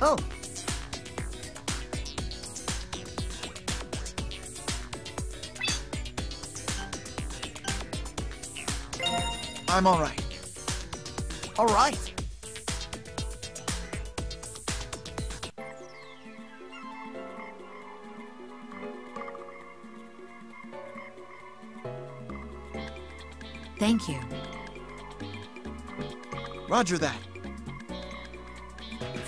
Oh. I'm all right. All right. Thank you. Roger that.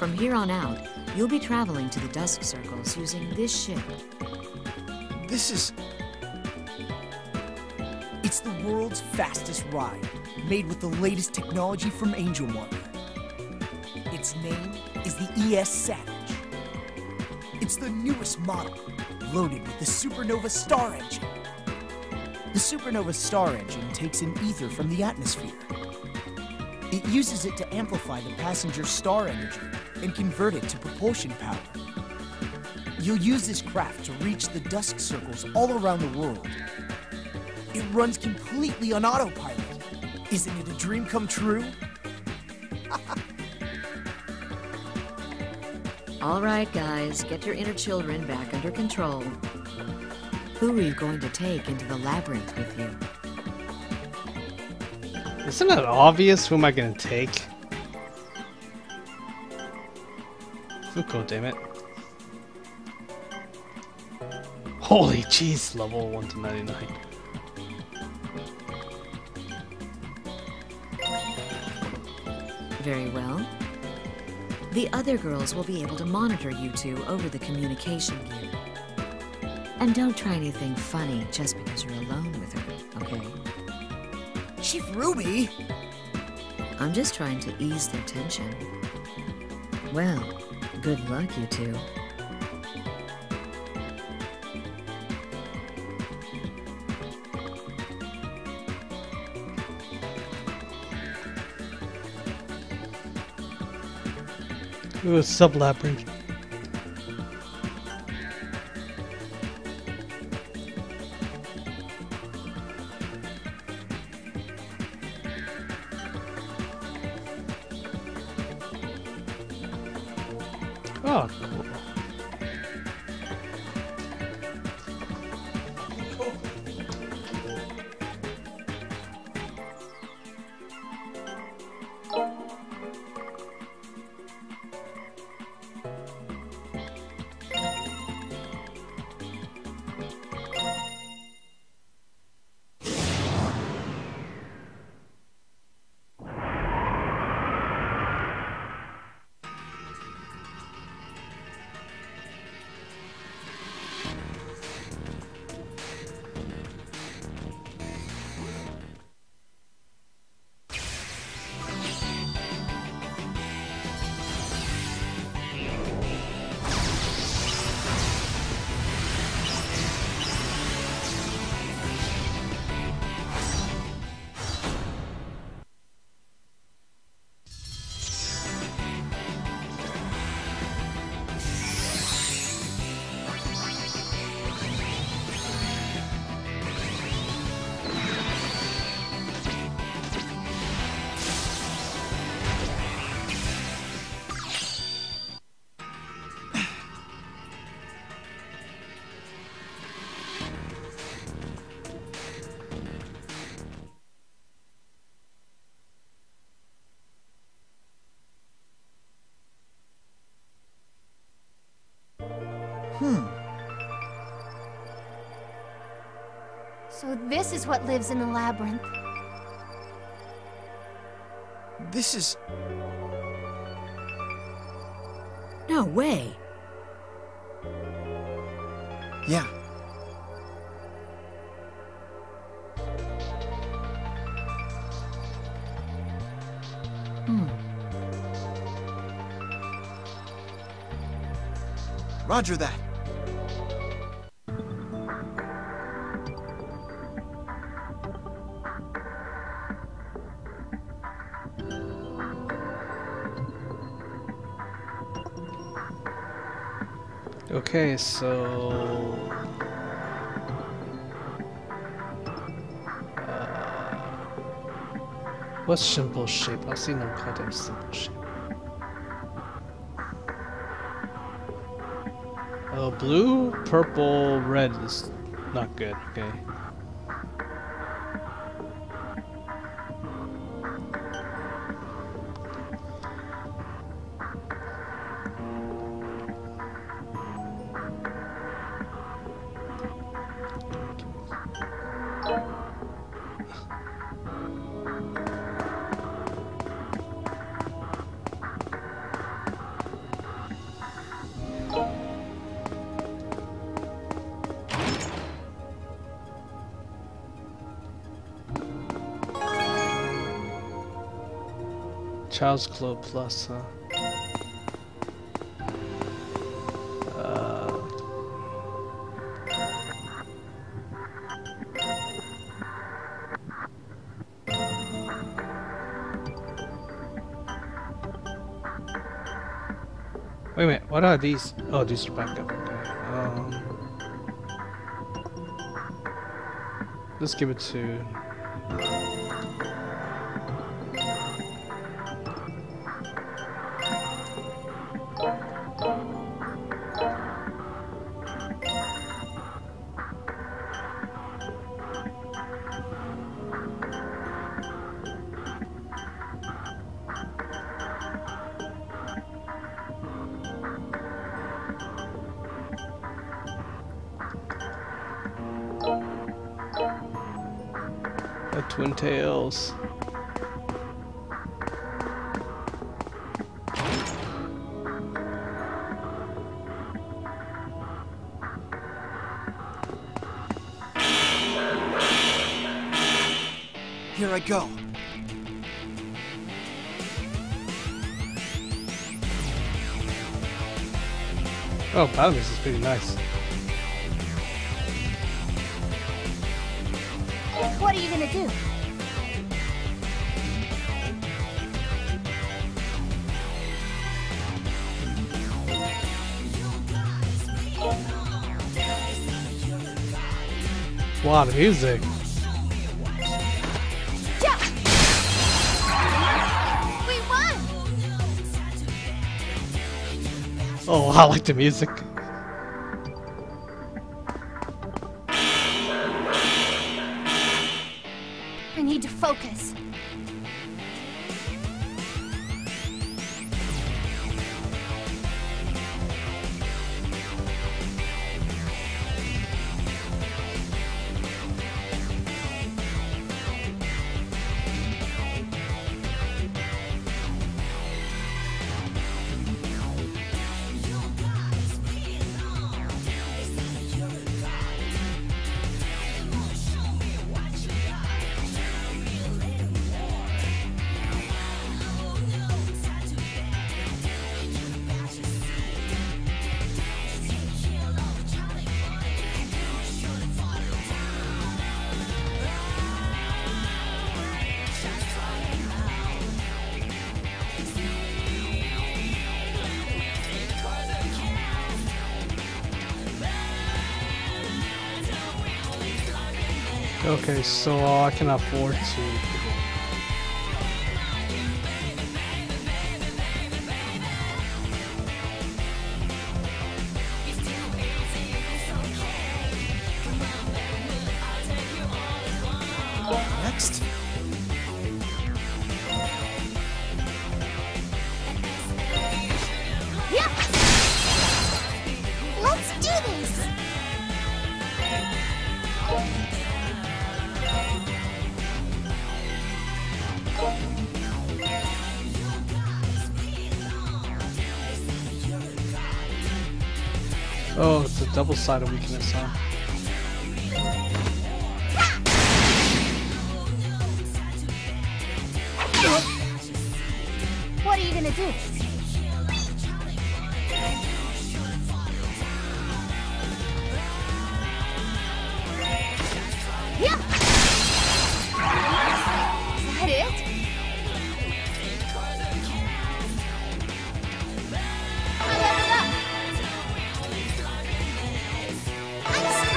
From here on out, you'll be traveling to the Dusk Circles using this ship. This is... It's the world's fastest ride, made with the latest technology from Angel Wonder. Its name is the ES Savage. It's the newest model, loaded with the Supernova Star Engine. The Supernova Star Engine takes in ether from the atmosphere. Uses it to amplify the passenger star energy and convert it to propulsion power. You'll use this craft to reach the dusk circles all around the world. It runs completely on autopilot. Isn't it a dream come true? All right, guys, get your inner children back under control. Who are you going to take into the labyrinth with you? Isn't it obvious who am I gonna take? Fuuko, damn it. Holy jeez, level 1 to 99. Very well. The other girls will be able to monitor you two over the communication gear. And don't try anything funny just because you're alone with her, okay? Chief Ruby! I'm just trying to ease their tension. Well, good luck, you two. Ooh, sub labyrinth. This is what lives in the labyrinth. This is... No way! Yeah. Hmm. Roger that. Okay, so... Uh, what's simple shape? I've seen them call them simple shape. Oh, blue, purple, red is not good, okay. Child's Club Plus, huh? Uh, Wait a minute, what are these? Oh, these are backup. Okay. Um, let's give it to. Twin Tails. Here I go. Oh, Balance is pretty nice. What are you gonna do? Wow, of music. Yeah! We won! Oh, I like the music. Okay, so I can afford to. A double-sided weakness, huh? What are you gonna do?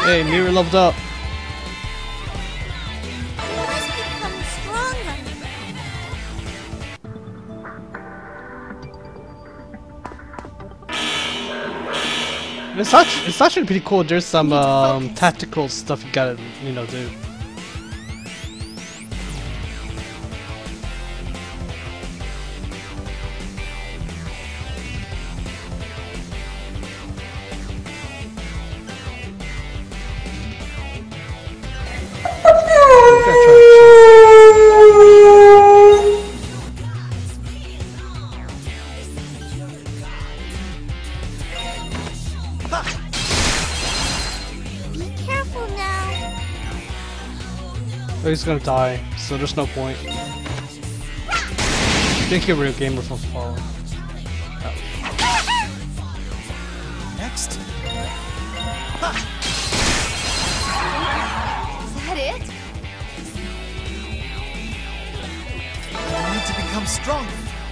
Hey, Mira leveled up. You must become stronger. It's actually, it's actually pretty cool. There's some um, tactical stuff you gotta, you know, do. He's gonna die, so there's no point. Think you're a real gamer from far away. Next. Is that it? I need to become stronger.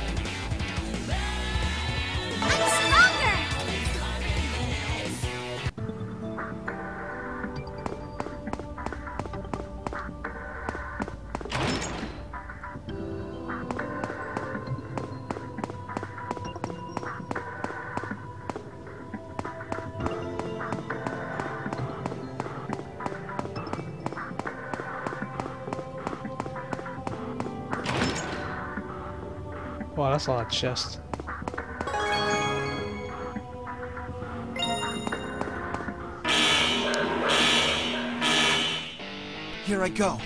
Wow, that's a lot of chest. Here I go.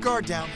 Guard down.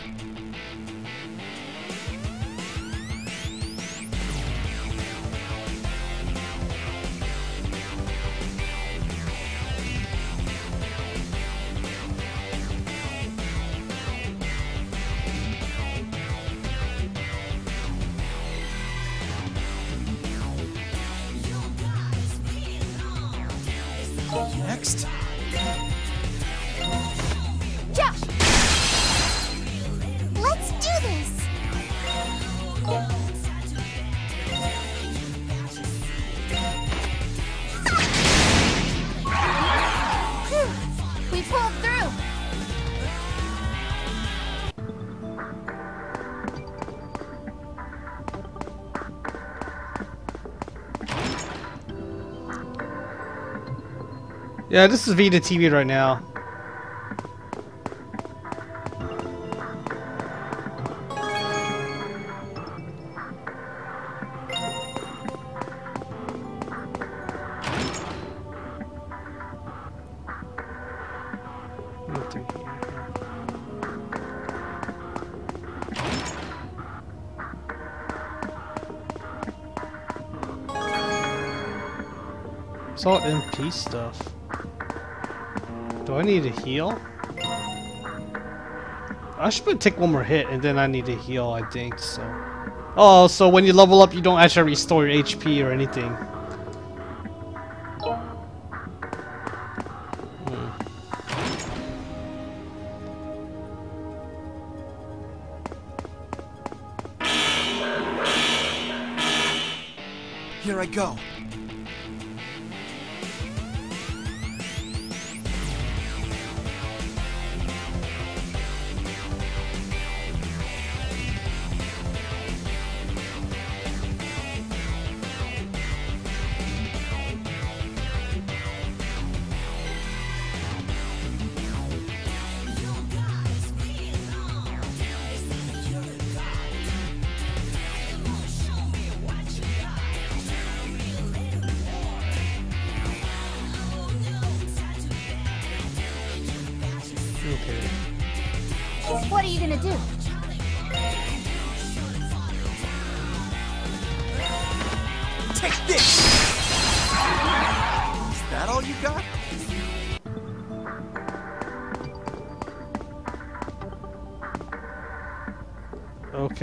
Yeah, this is Vita TV right now. It's all MP stuff. I need to heal? I should take one more hit and then I need to heal, I think, so. Oh, so when you level up, you don't actually restore your HP or anything. Here I go.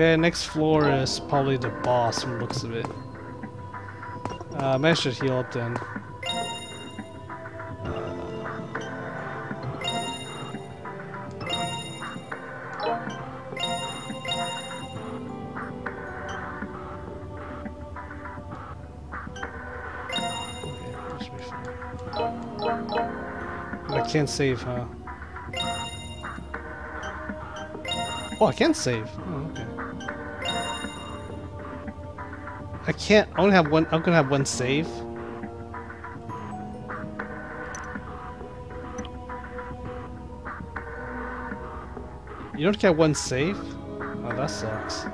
Okay, next floor is probably the boss from the looks of it. Uh, man should heal up then. I can't save, huh? Oh, I can save. Oh, I can't. I only have one. I'm gonna have one save. You don't get one save? Oh, that sucks.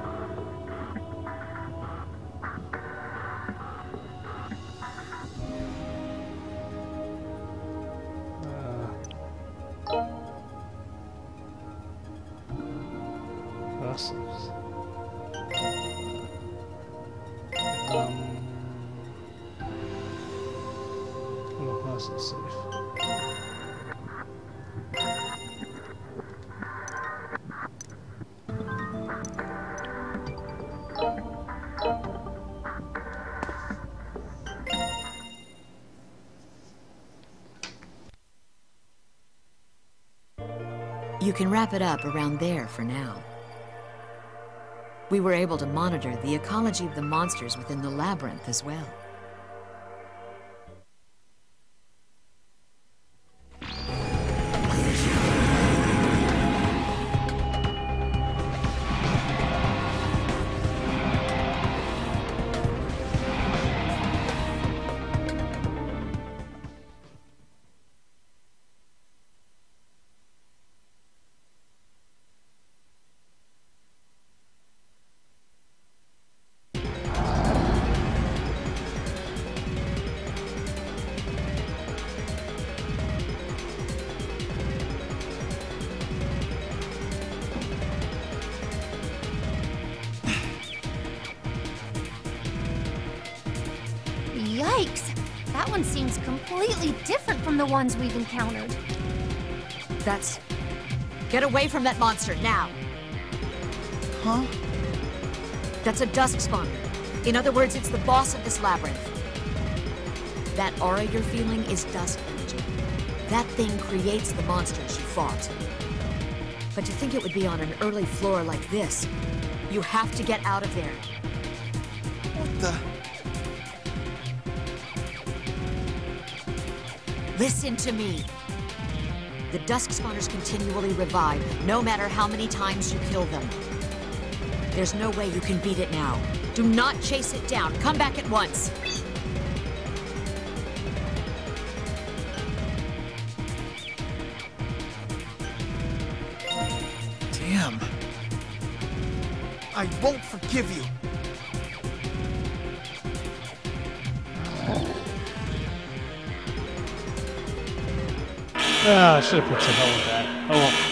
Wrap it up around there for now. We were able to monitor the ecology of the monsters within the labyrinth as well. Completely different from the ones we've encountered. That's... Get away from that monster, now! Huh? That's a dusk spawner. In other words, it's the boss of this labyrinth. That aura you're feeling is dusk energy. That thing creates the monsters you fought. But to think it would be on an early floor like this, you have to get out of there. Listen to me. The dusk spawners continually revive, no matter how many times you kill them. There's no way you can beat it now. Do not chase it down. Come back at once. Damn. I won't forgive you. Ah, I should have put some hell with that. Oh well.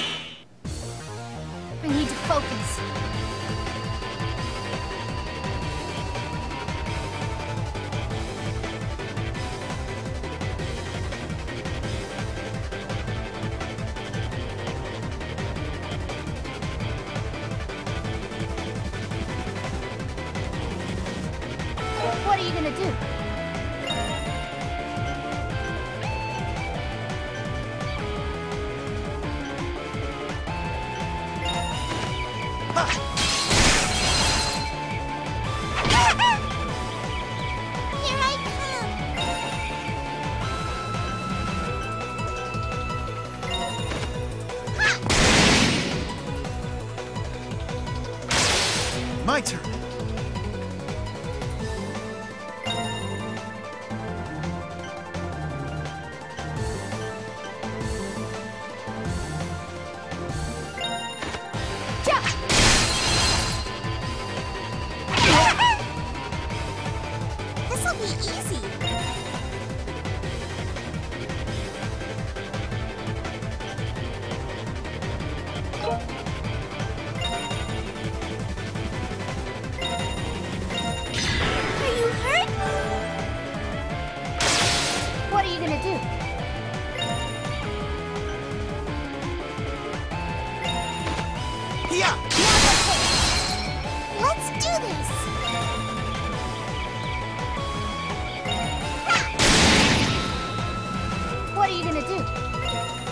What are you gonna do?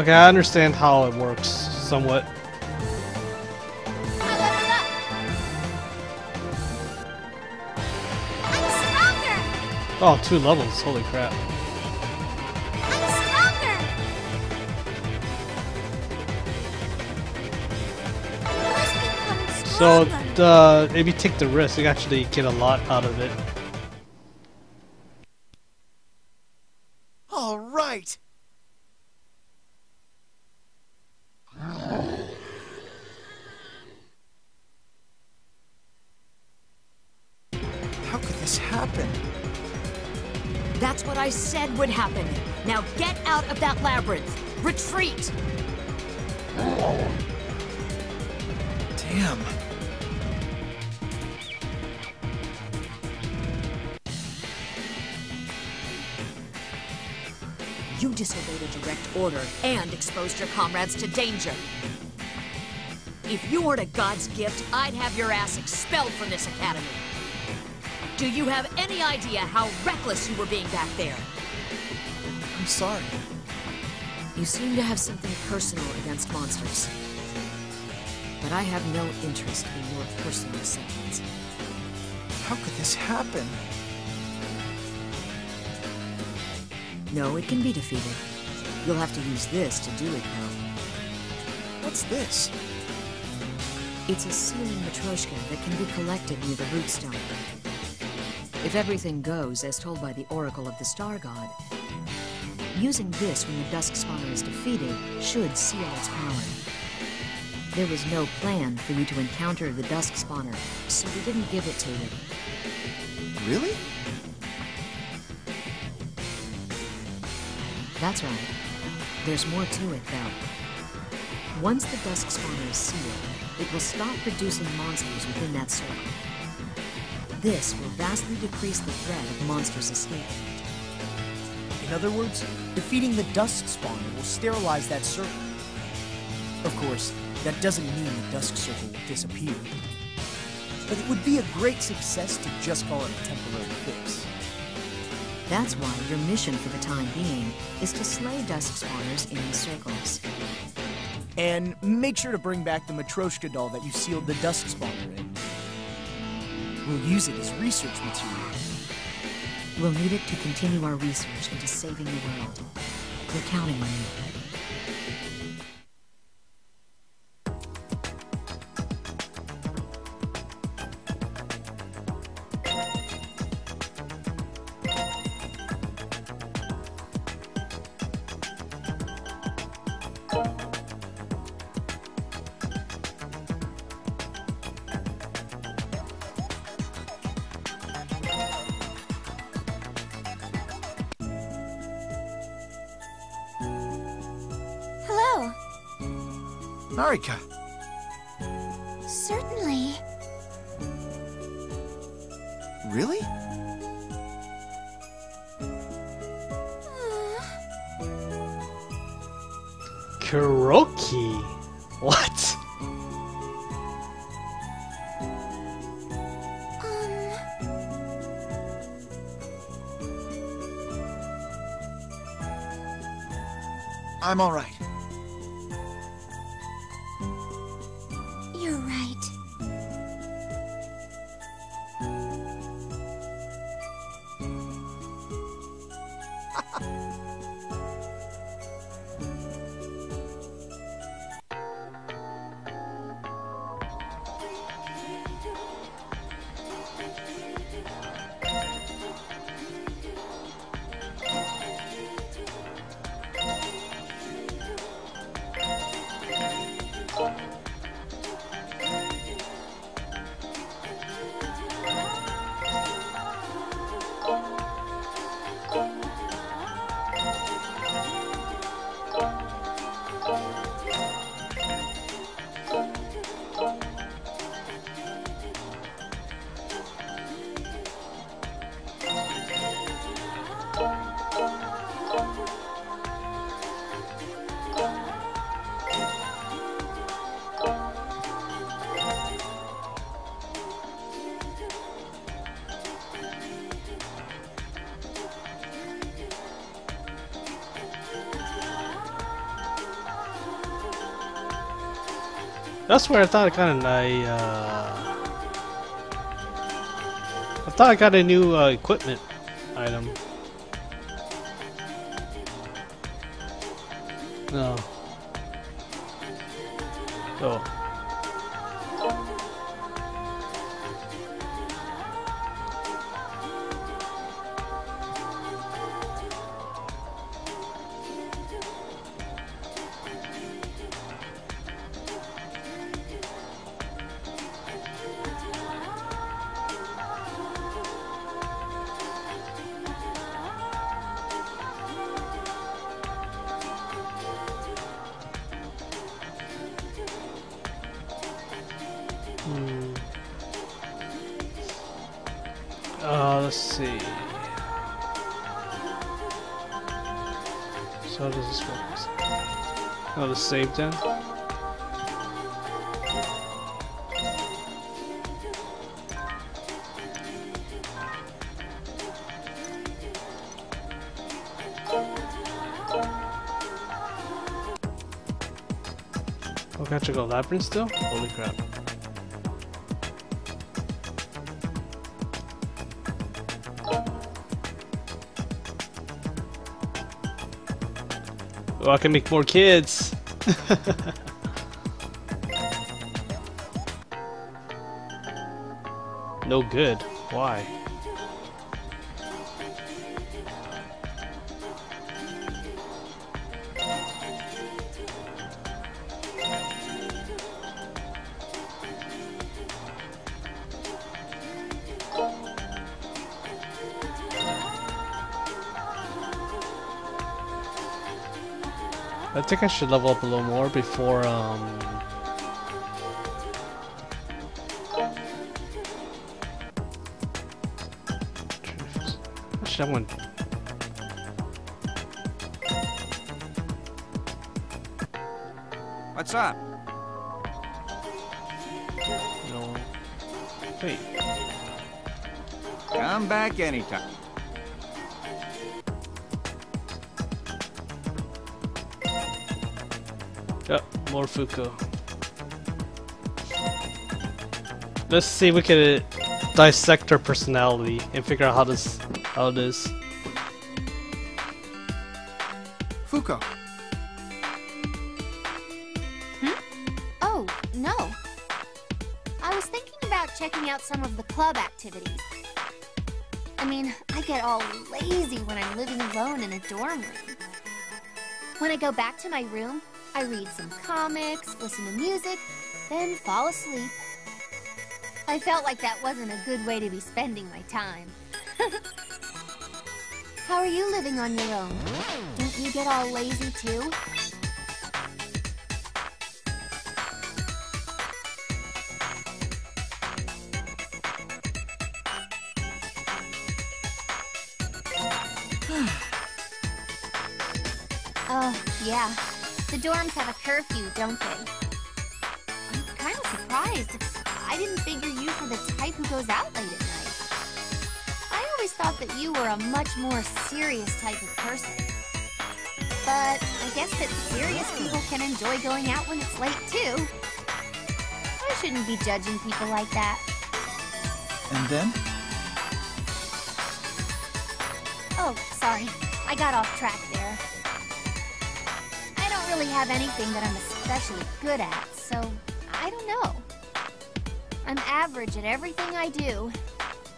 Okay, I understand how it works somewhat. Oh, two levels. Holy crap. So, uh, if you take the risk, you actually get a lot out of it. All right. Would happen. Now get out of that labyrinth. Retreat! Damn. You disobeyed a direct order and exposed your comrades to danger. If you weren't a god's gift, I'd have your ass expelled from this academy. Do you have any idea how reckless you were being back there? I'm sorry. You seem to have something personal against monsters. But I have no interest in your personal sentiments. How could this happen? No, it can be defeated. You'll have to use this to do it, though. What's this? It's a sealing Matryoshka that can be collected near the root stone. If everything goes as told by the Oracle of the Star God, using this when the Dusk Spawner is defeated should seal its power. There was no plan for you to encounter the Dusk Spawner, so we didn't give it to you. Really? That's right. There's more to it, though. Once the Dusk Spawner is sealed, it will stop producing monsters within that circle. This will vastly decrease the threat of monsters escaping. In other words, defeating the Dusk Spawner will sterilize that circle. Of course, that doesn't mean the Dusk Circle will disappear. But it would be a great success to just call it a temporary fix. That's why your mission for the time being is to slay Dusk Spawners in the circles. And make sure to bring back the Matryoshka doll that you sealed the Dusk Spawner in. We'll use it as research material. We'll need it to continue our research into saving the world. We're counting on you. What? Um. I'm all That's where I thought I got an I uh I thought I got a new uh, equipment item. No. Oh. Then? Oh, I check out Labyrinth still? Holy crap. Oh, I can make more kids. no good. Why? I think I should level up a little more before, um... I want... What's up? No... Wait. Come back anytime. Yep, more Fuuko. Let's see if we can dissect her personality and figure out how this how it is. Fuuko. Hmm? Oh, no. I was thinking about checking out some of the club activities. I mean, I get all lazy when I'm living alone in a dorm room. When I go back to my room, I read some comics, listen to music, then fall asleep. I felt like that wasn't a good way to be spending my time. How are you living on your own? Don't you get all lazy too? Oh, yeah. The dorms have a curfew, don't they? I'm kind of surprised. I didn't figure you for the type who goes out late at night. I always thought that you were a much more serious type of person. But I guess that serious oh. people can enjoy going out when it's late, too. I shouldn't be judging people like that. And then? Oh, sorry. I got off track there. Really have anything that I'm especially good at, so I don't know. I'm average at everything I do.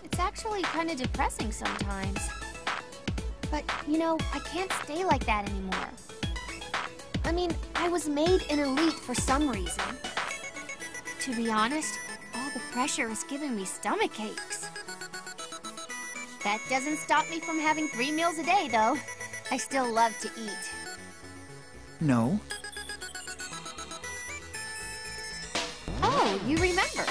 It's actually kind of depressing sometimes. But, you know, I can't stay like that anymore. I mean, I was made an elite for some reason. To be honest, all the pressure is giving me stomach aches. That doesn't stop me from having three meals a day, though. I still love to eat. No. Oh, you remember.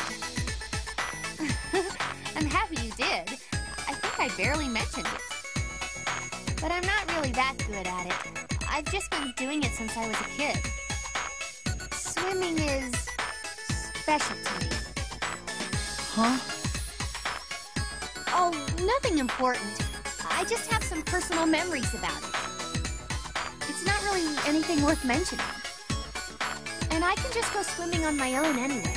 I'm happy you did. I think I barely mentioned it. But I'm not really that good at it. I've just been doing it since I was a kid. Swimming is special to me. Huh? Oh, nothing important. I just have some personal memories about it. It's not really anything worth mentioning. And I can just go swimming on my own anyway.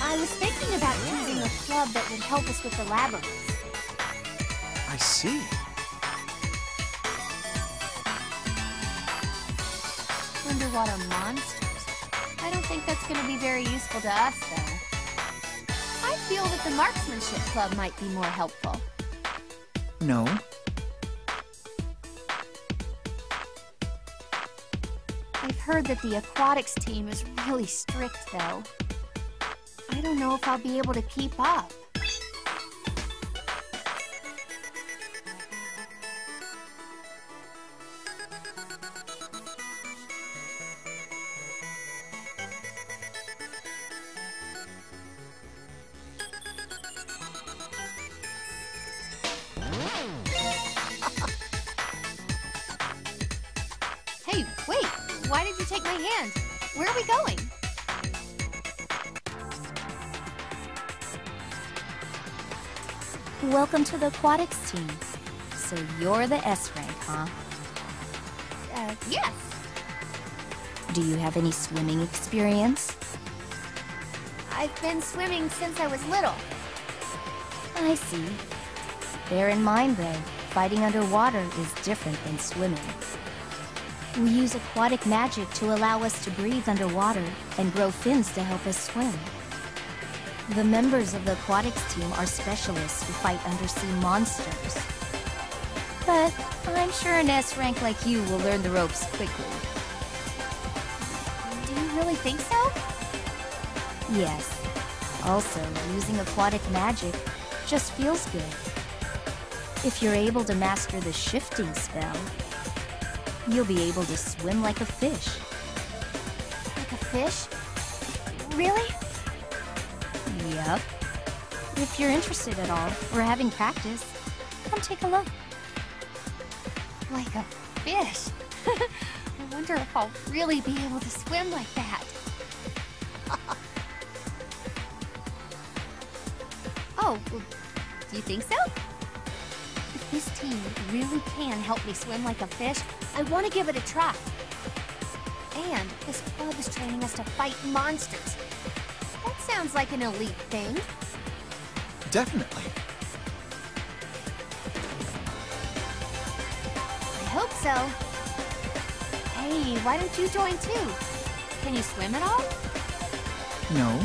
I was thinking about choosing a club that would help us with the labyrinth. I see. Underwater monsters. I don't think that's going to be very useful to us, though. I feel that the Marksmanship Club might be more helpful. No. Heard that the aquatics team is really strict, though. I don't know if I'll be able to keep up. Aquatics team. So you're the S rank, huh? Uh, yes. Do you have any swimming experience? I've been swimming since I was little. I see. Bear in mind, though, fighting underwater is different than swimming. We use aquatic magic to allow us to breathe underwater and grow fins to help us swim. The members of the aquatics team are specialists who fight undersea monsters. But I'm sure an S rank like you will learn the ropes quickly. Do you really think so? Yes. Also, using aquatic magic just feels good. If you're able to master the shifting spell, you'll be able to swim like a fish. Like a fish? Really? Yep. If you're interested at all, or having practice, come take a look. Like a fish? I wonder if I'll really be able to swim like that. oh, do you think so? If this team really can help me swim like a fish, I want to give it a try. And this club is training us to fight monsters. Sounds like an elite thing. Definitely. I hope so. Hey, why don't you join too? Can you swim at all? No.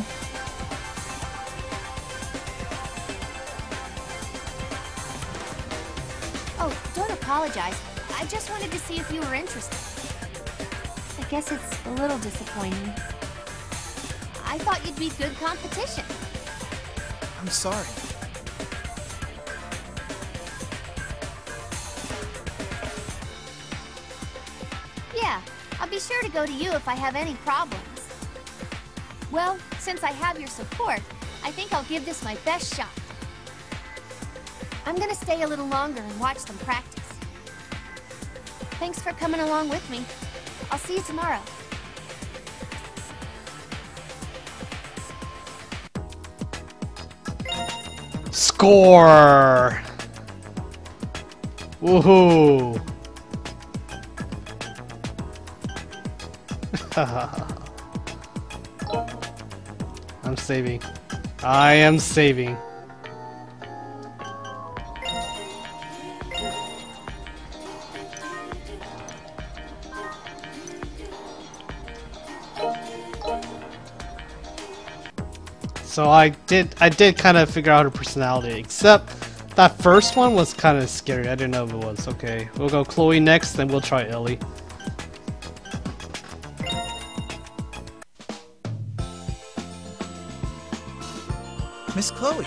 Oh, don't apologize. I just wanted to see if you were interested. I guess it's a little disappointing. I thought you'd be good competition. I'm sorry. Yeah, I'll be sure to go to you if I have any problems. Well, since I have your support, I think I'll give this my best shot. I'm gonna stay a little longer and watch them practice. Thanks for coming along with me. I'll see you tomorrow. Score! Woohoo! I'm saving. I am saving. So I did I did kind of figure out her personality, except that first one was kind of scary. I didn't know if it was. Okay, we'll go Chloe next, then we'll try Ellie. Miss Chloe.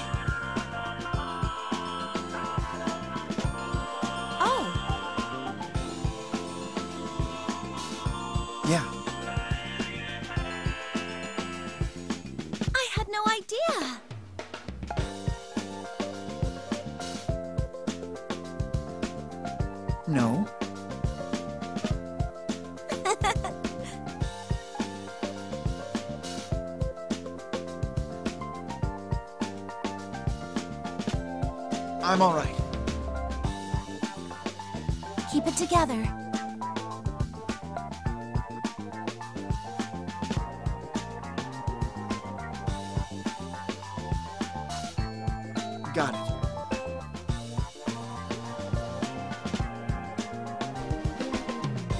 Together. Got it.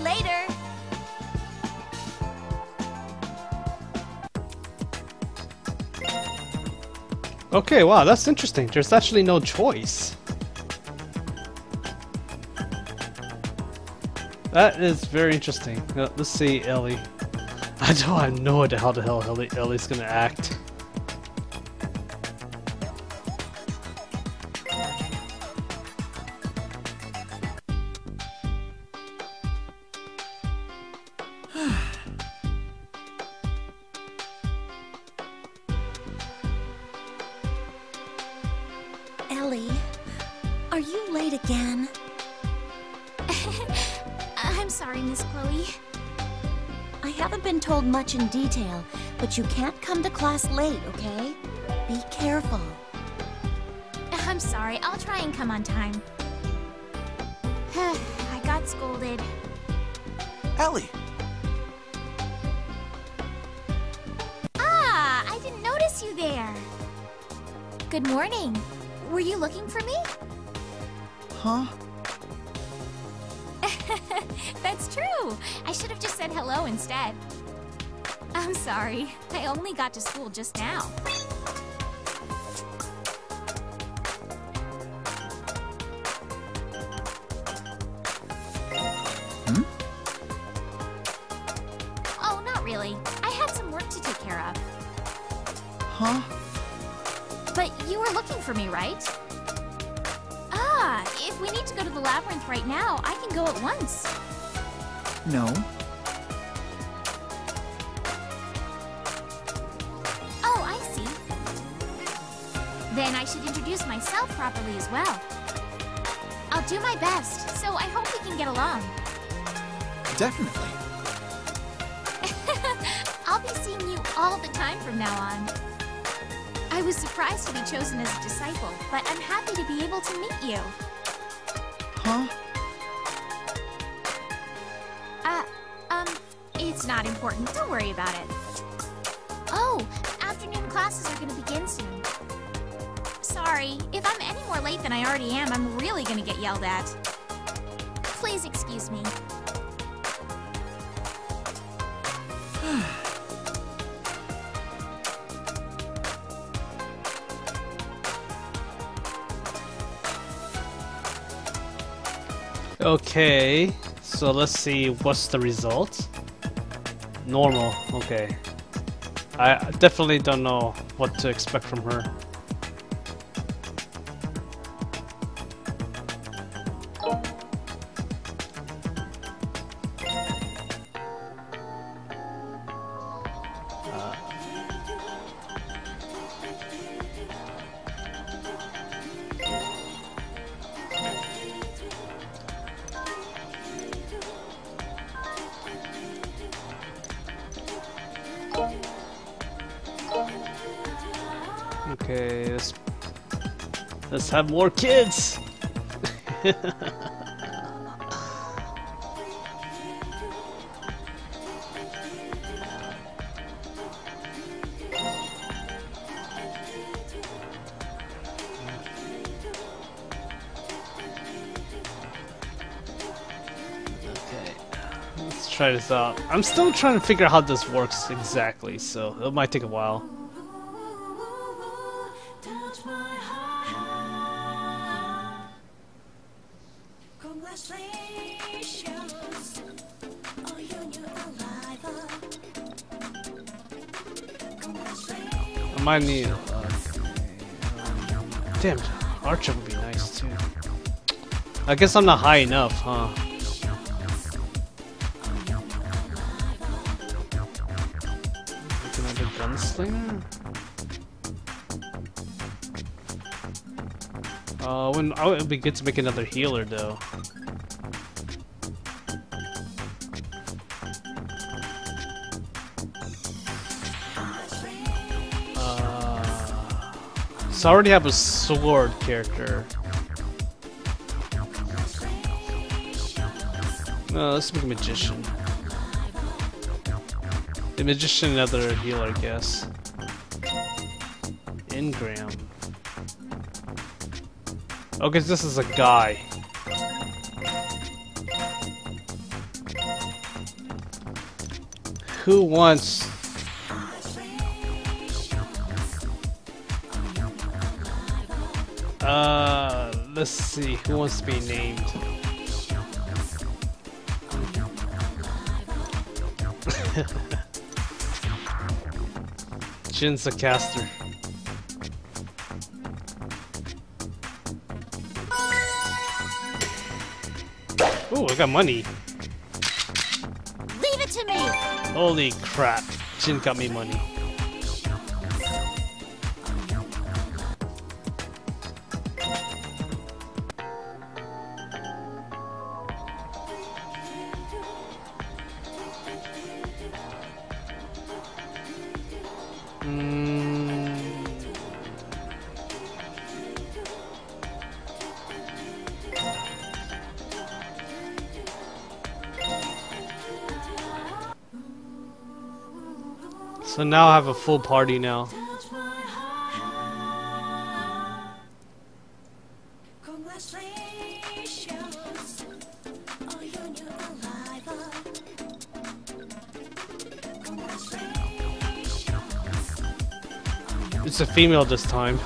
Later. Okay, wow, that's interesting. There's actually no choice. That is very interesting. Let's see, Ellie. I don't have no idea how the hell Ellie, Ellie's gonna act. Detail, but you can't come to class late, okay? Be careful. I'm sorry. I'll try and come on time. I got scolded. Ellie! Ah, I didn't notice you there. Good morning. Were you looking for me? Huh? That's true. I should have just said hello instead. I'm sorry. I only got to school just now. Okay, so let's see what's the result. Normal, okay. I definitely don't know what to expect from her. Have more kids! Try this out. I'm still trying to figure out how this works exactly, so it might take a while. I need. Uh, damn, Archer would be nice too. I guess I'm not high enough, huh? Another gunslinger? Uh, when oh, it'd be good to make another healer though. So I already have a sword character. No, let's make a magician. The magician another healer, I guess. Ingram. Oh, okay, so this is a guy. Who wants see. Who wants to be named? Jin's the caster. Ooh, I got money. Leave it to me! Holy crap. Jin got me money. So now I have a full party now. Female this time.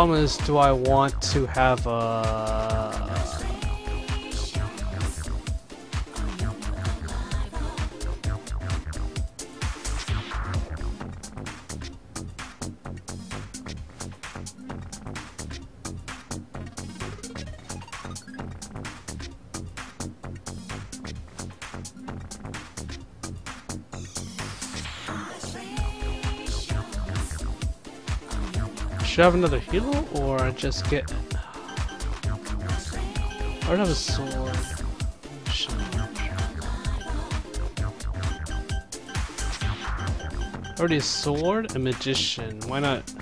Problem is, do I want to have a... Have another healer or just get? I don't have a sword. Already a sword, a magician. Why not?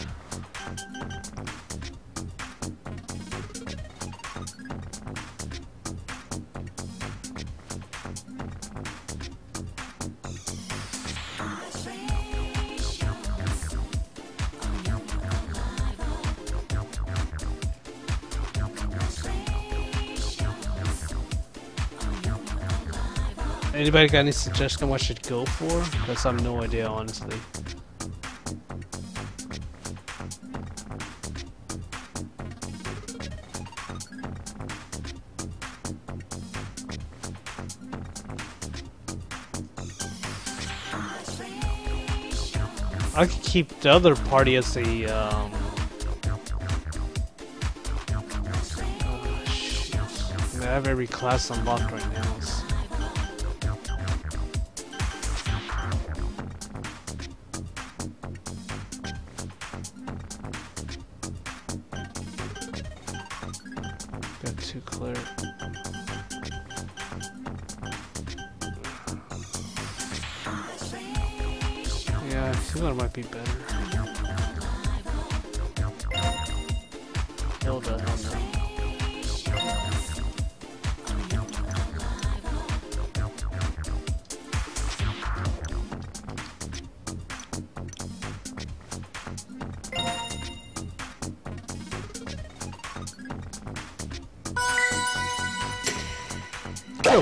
Anybody got any suggestion what I should go for? Because I have no idea, honestly. I could keep the other party as a um. Oh, I have every class unlocked right now. so-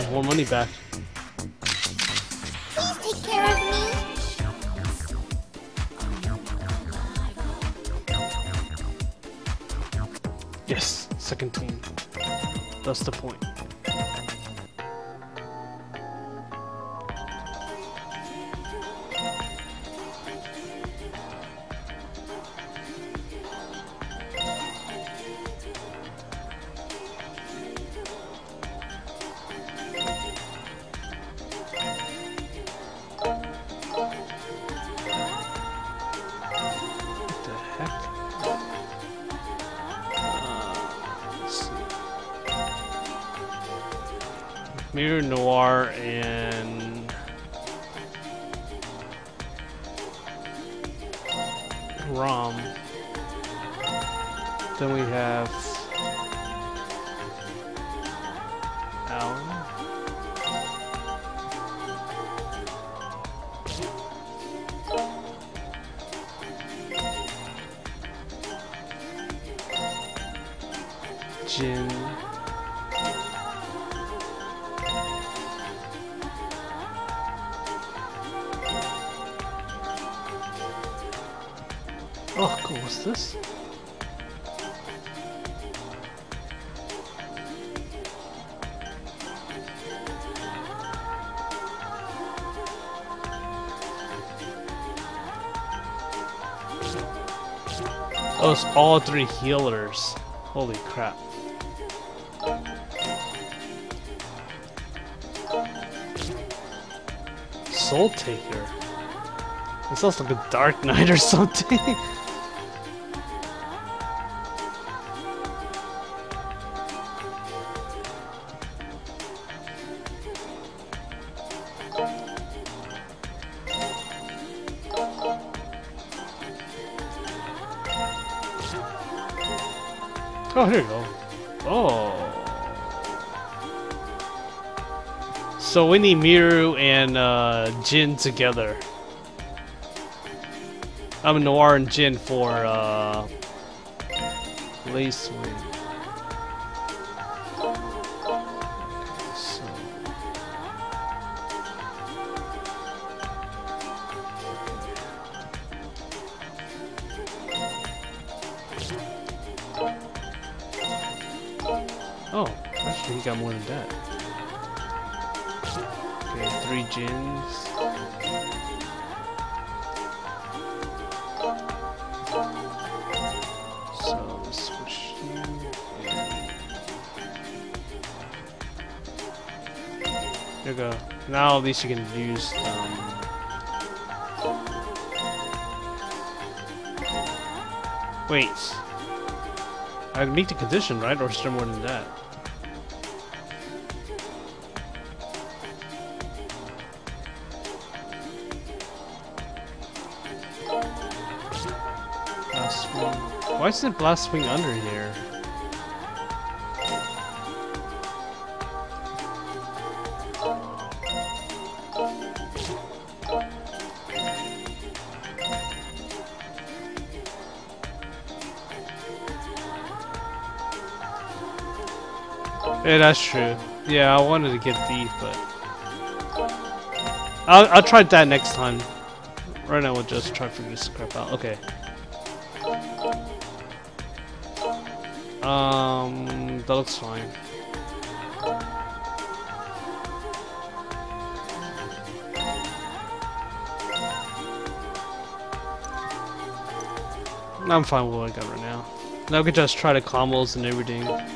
have more money back. Oh, cool. What's this? Oh, it's all three healers. Holy crap. Soul Taker. It sounds like a Dark Knight or something. So we need Miru and uh, Jin together. I'm Noir and Jin for uh, Lace Wing. Now at least you can use um. Wait. I meet the condition, right? Or is there more than that? Blast swing. Why isn't blast swing under here? Yeah, that's true. Yeah, I wanted to get thief, but I'll I'll try that next time. Right now, we'll just try to figure this crap out. Okay. Um, that looks fine. I'm fine with what I got right now. Now we can just try the combos and everything.